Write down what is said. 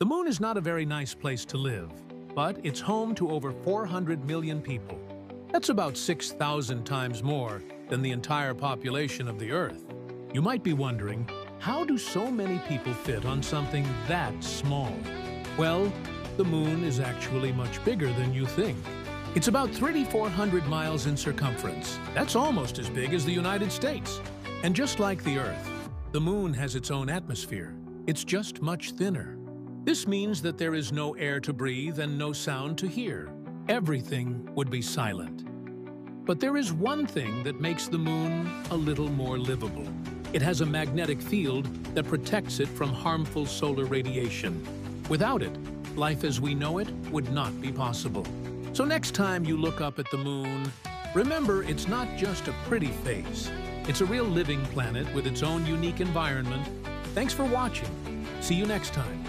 The moon is not a very nice place to live, but it's home to over 400 million people. That's about 6,000 times more than the entire population of the Earth. You might be wondering, how do so many people fit on something that small? Well, the moon is actually much bigger than you think. It's about 3,400 miles in circumference. That's almost as big as the United States. And just like the Earth, the moon has its own atmosphere. It's just much thinner. This means that there is no air to breathe and no sound to hear. Everything would be silent. But there is one thing that makes the moon a little more livable. It has a magnetic field that protects it from harmful solar radiation. Without it, life as we know it would not be possible. So next time you look up at the moon, remember it's not just a pretty face. It's a real living planet with its own unique environment. Thanks for watching. See you next time.